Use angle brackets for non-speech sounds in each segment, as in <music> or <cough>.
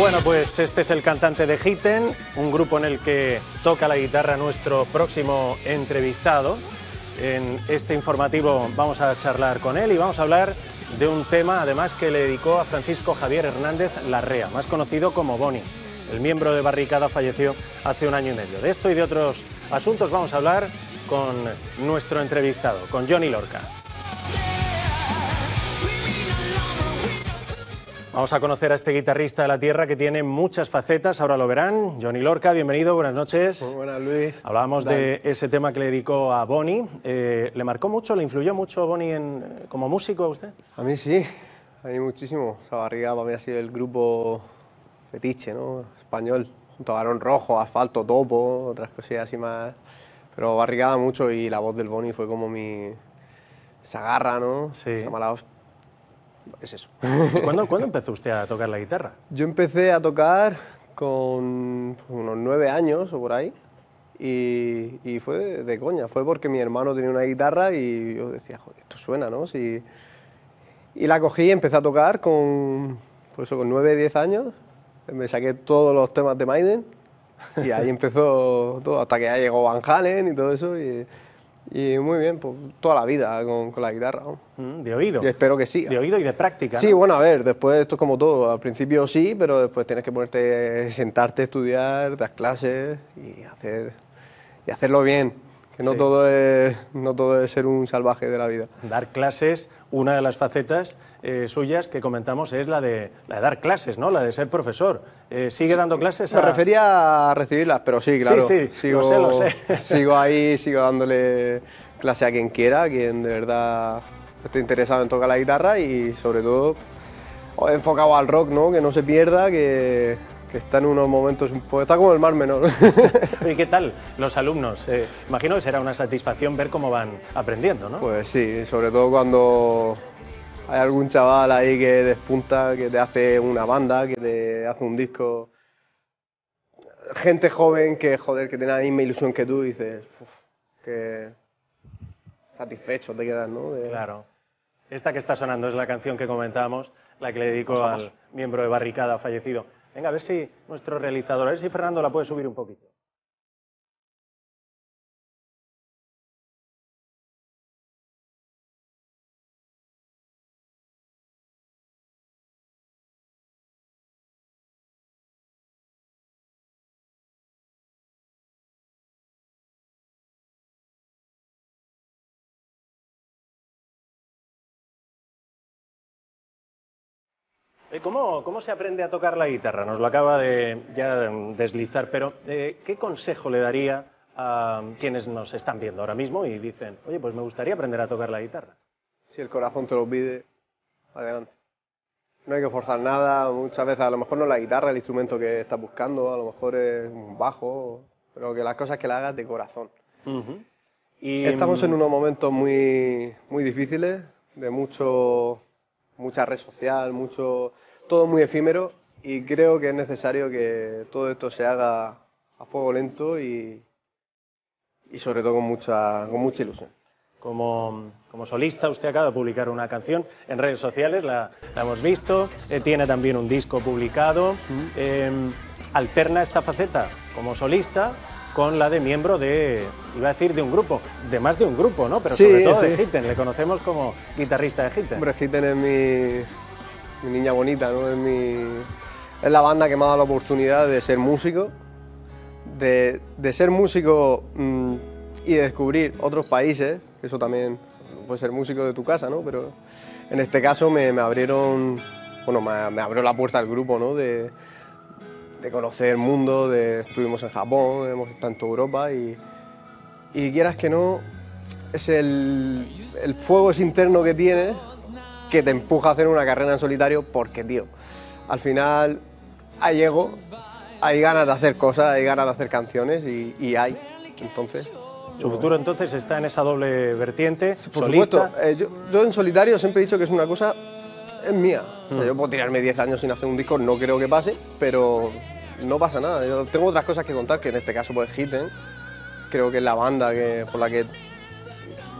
Bueno, pues este es el cantante de Hitten, un grupo en el que toca la guitarra nuestro próximo entrevistado. En este informativo vamos a charlar con él y vamos a hablar de un tema además que le dedicó a Francisco Javier Hernández Larrea, más conocido como Boni. El miembro de Barricada falleció hace un año y medio. De esto y de otros asuntos vamos a hablar con nuestro entrevistado, con Johnny Lorca. Vamos a conocer a este guitarrista de la tierra que tiene muchas facetas, ahora lo verán. Johnny Lorca, bienvenido, buenas noches. Muy buenas, Luis. Hablábamos de ese tema que le dedicó a Bonnie. Eh, ¿Le marcó mucho, le influyó mucho Bonnie en, como músico a usted? A mí sí, a mí muchísimo. O sea, Barriga para mí ha sido el grupo fetiche, ¿no? Español. Junto a Barón Rojo, Asfalto, Topo, otras cosillas así más. Pero Barrigada mucho y la voz del Bonnie fue como mi. Esa garra, ¿no? Sí. Esa mala hostia. Es eso. ¿Y <laughs> ¿Cuándo, cuándo empezó usted a tocar la guitarra? Yo empecé a tocar con unos nueve años o por ahí. Y, y fue de, de coña, fue porque mi hermano tenía una guitarra y yo decía, joder, esto suena, ¿no? Si... Y la cogí y empecé a tocar con, pues eso, con 9, 10 años. Me saqué todos los temas de Maiden y ahí empezó todo, hasta que ya llegó Van Halen y todo eso. Y muy bien, pues toda la vida con, con la guitarra. ¿no? Mm, ¿De oído? Y espero que siga. De oído y de práctica. Sí, ¿no? bueno, a ver, después esto es como todo. Al principio sí, pero después tienes que ponerte, sentarte, estudiar, dar clases y, hacer, y hacerlo bien. Que no, Sí. todo es, no todo es ser un salvaje de la vida. Dar clases, una de las facetas eh, suyas que comentamos es la de, la de dar clases, ¿no? La de ser profesor. Eh, ¿Sigue dando clases? Me a- refería a recibirlas, pero sí, claro. sí, sigo, lo sé, lo <laughs> sé. Sigo ahí, sigo dándole clase a quien quiera, a quien de verdad esté interesado en tocar la guitarra y sobre todo enfocado al rock, ¿no? Que no se pierda, que, que está en unos momentos un poco... Está como el mar menor. <laughs> ¿Y qué tal los alumnos? Imagino que será una satisfacción ver cómo van aprendiendo, ¿no? Pues sí, sobre todo cuando hay algún chaval ahí que despunta, que te hace una banda, que te hace un disco. Gente joven que, joder, que tiene la misma ilusión que tú y dices, "Uf, que satisfecho te quedas, ¿no? De- Claro. Esta que está sonando es la canción que comentábamos, la que le dedico al miembro de Barricada fallecido. Venga, a ver si nuestro realizador, a ver si Fernando la puede subir un poquito. ¿Cómo, ¿Cómo se aprende a tocar la guitarra? Nos lo acaba de ya mm, deslizar, pero eh, ¿qué consejo le daría a quienes nos están viendo ahora mismo y dicen, oye, pues me gustaría aprender a tocar la guitarra? Si el corazón te lo pide, adelante. No hay que forzar nada, muchas veces a lo mejor no es la guitarra el instrumento que estás buscando, a lo mejor es un bajo, pero que las cosas que la hagas de corazón. Ujú. Y, Estamos en mm, unos momentos muy, muy difíciles, de mucho, mucha red social, mucho, todo muy efímero y creo que es necesario que todo esto se haga a fuego lento y, y sobre todo con mucha, con mucha ilusión. Como, como solista, usted acaba de publicar una canción en redes sociales, la, la hemos visto, eh, tiene también un disco publicado. Eh, alterna esta faceta como solista con la de miembro de, iba a decir de un grupo, de más de un grupo, ¿no? Pero Sí, sobre todo de sí. Hitten, le conocemos como guitarrista de Hitten. Hombre, Hitten es mi, mi niña bonita, ¿no? Es, mi, es la banda que me ha dado la oportunidad de ser músico, de, de ser músico mm, y de descubrir otros países, que eso también puede ser músico de tu casa, ¿no? Pero en este caso me, me abrieron, bueno, me, me abrió la puerta al grupo, ¿no? De, de conocer el mundo, de, estuvimos en Japón, hemos estado en toda Europa y, y quieras que no, es el, el fuego ese interno que tienes que te empuja a hacer una carrera en solitario porque, tío, al final hay ego, hay ganas de hacer cosas, hay ganas de hacer canciones y, y hay. Entonces, Su futuro entonces está en esa doble vertiente, por solista. supuesto, eh, yo, yo en solitario siempre he dicho que es una cosa, es mía. O sea, yo puedo tirarme 10 años sin hacer un disco, no creo que pase, pero no pasa nada. Yo tengo otras cosas que contar, que en este caso pues Hitten, creo que es la banda que, por la que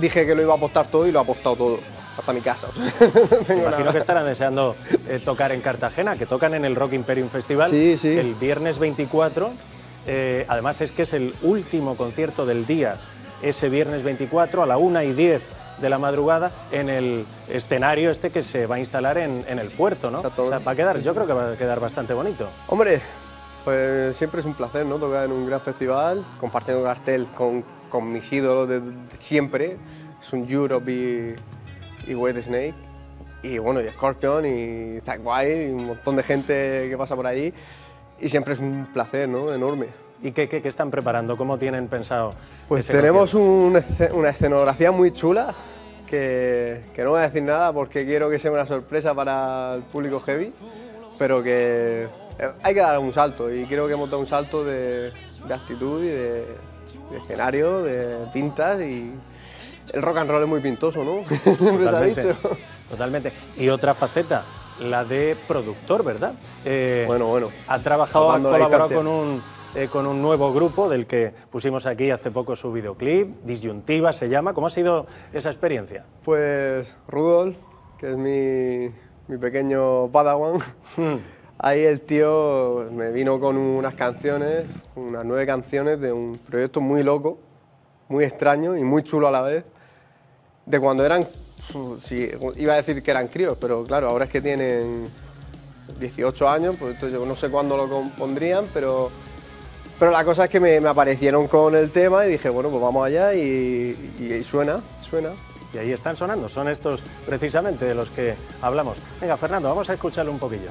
dije que lo iba a apostar todo y lo ha apostado todo. hasta mi casa. <laughs> Me imagino que estarán deseando eh, tocar en Cartagena, que tocan en el Rock Imperium Festival sí, sí. el viernes 24. Eh, además es que es el último concierto del día, ese viernes 24 a la 1 y 10 de la madrugada en el escenario este que se va a instalar en, en el puerto, ¿no? O sea, va a quedar, yo creo que va a quedar bastante bonito. Hombre, pues siempre es un placer, ¿no? Tocar en un gran festival, compartiendo cartel con, con mis ídolos de, de siempre. Es un Europe y, y White Snake. Y bueno, y Scorpion y Zack White y un montón de gente que pasa por ahí. Y siempre es un placer, ¿no? Enorme. ¿Y qué, qué, qué están preparando? ¿Cómo tienen pensado? Pues tenemos un una escenografía muy chula que, que no voy a decir nada porque quiero que sea una sorpresa para el público heavy, pero que eh, hay que dar un salto y creo que hemos dado un salto de, de actitud y de, de escenario, de pintas y el rock and roll es muy pintoso, ¿no? <laughs> Totalmente. dicho. Totalmente. Y otra faceta, la de productor, ¿verdad? Eh, Bueno, bueno. Ha trabajado, ha colaborado con un, eh, con un nuevo grupo del que pusimos aquí hace poco su videoclip, Disyuntiva se llama. ¿Cómo ha sido esa experiencia? Pues Rudolf, que es mi, mi pequeño padawan, Hmm. ahí el tío me vino con unas canciones, unas nueve canciones de un proyecto muy loco, muy extraño y muy chulo a la vez, de cuando eran, sí, iba a decir que eran críos, pero claro, ahora es que tienen 18 años, pues yo no sé cuándo lo compondrían, pero, pero la cosa es que me, me aparecieron con el tema y dije, bueno, pues vamos allá y, y- suena, suena. Y ahí están sonando, son estos precisamente de los que hablamos. Venga, Fernando, vamos a escucharlo un poquillo.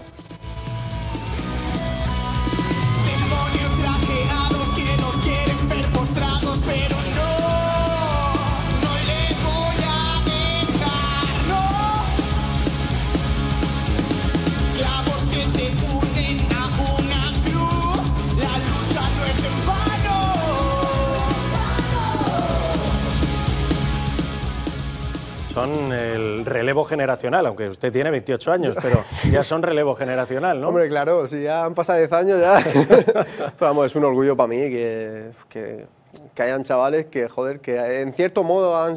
Son el relevo generacional, aunque usted tiene 28 años, pero ya son relevo generacional, ¿no? Hombre, claro, si ya han pasado 10 años ya. <laughs> Pero vamos, es un orgullo para mí que, que, que hayan chavales que, joder, que en cierto modo han,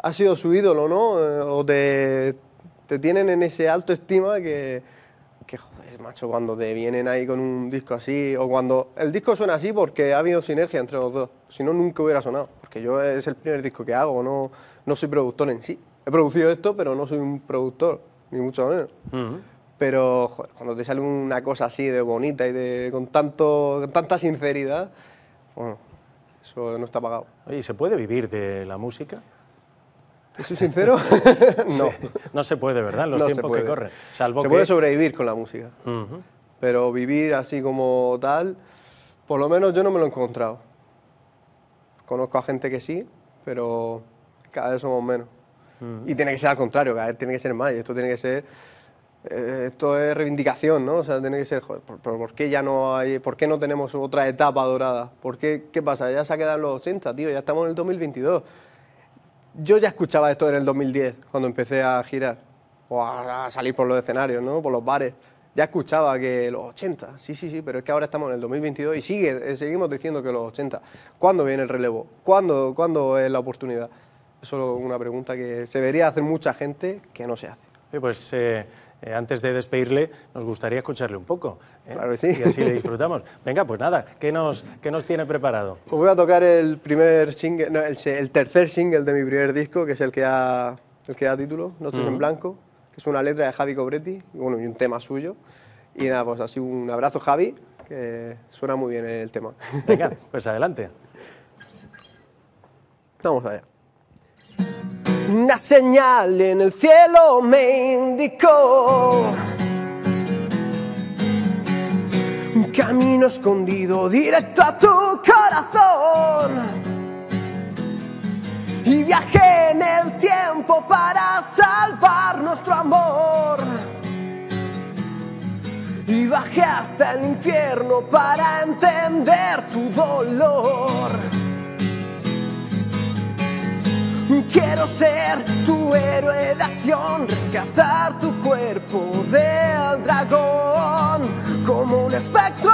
ha sido su ídolo, ¿no? Eh, O te, te tienen en ese alto estima que, que, joder, macho, cuando te vienen ahí con un disco así, o cuando el disco suena así porque ha habido sinergia entre los dos, si no, nunca hubiera sonado, porque yo es el primer disco que hago, no, no soy productor en sí. He producido esto, pero no soy un productor, ni mucho menos. Pero joder, cuando te sale una cosa así de bonita y de, con, tanto, con tanta sinceridad, bueno, eso no está pagado. Oye, ¿y ¿se puede vivir de la música? ¿Te soy sincero? <laughs> no. Sí, no se puede, ¿verdad? Los no tiempos que corren. Salvo se que... puede sobrevivir con la música, Ujú. pero vivir así como tal, por lo menos yo no me lo he encontrado. Conozco a gente que sí, pero cada vez somos menos. Y tiene que ser al contrario, cada vez tiene que ser más. Y esto tiene que ser. eh, esto es reivindicación, ¿no? O sea, tiene que ser. Joder, ¿por, por- por qué ya no hay. ¿Por qué no tenemos otra etapa dorada? ¿Por qué, qué pasa? Ya se ha quedado en los 80, tío, ya estamos en el 2022. Yo ya escuchaba esto en el 2010, cuando empecé a girar, o a, salir por los escenarios, ¿no? Por los bares. Ya escuchaba que los 80, sí, sí, sí, pero es que ahora estamos en el 2022 y sigue, eh, seguimos diciendo que los 80. ¿Cuándo viene el relevo? ¿Cuándo, ¿Cuándo es la oportunidad? Eso es una pregunta que se debería hacer mucha gente que no se hace. Oye, Pues eh, eh, antes de despedirle, nos gustaría escucharle un poco. ¿eh? Claro que sí. Y así le disfrutamos. Venga, pues nada, ¿qué nos, qué nos tiene preparado? Os voy a tocar el primer single, no, el, tercer single de mi primer disco, que es el que da, el que da título, Noches en Blanco, que es una letra de Javi Cobretti y, bueno, y un tema suyo. Y nada, pues así un abrazo Javi, que suena muy bien el tema. Venga, pues adelante. <laughs> Vamos allá. Una señal en el cielo me indicó un camino escondido directo a tu corazón. Y viajé en el tiempo para salvar nuestro amor. Y bajé hasta el infierno para entender tu dolor. Quiero ser tu héroe de acción, rescatar tu cuerpo del dragón. Como un espectro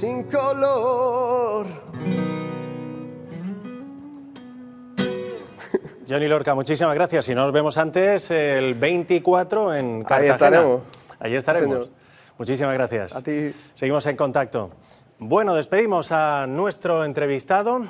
sin color. Johnny Lorca, muchísimas gracias. Y nos vemos antes el 24 en Cartagena. estaremos. Ahí estaremos. Señor. Muchísimas gracias. A ti. Seguimos en contacto. Bueno, despedimos a nuestro entrevistado.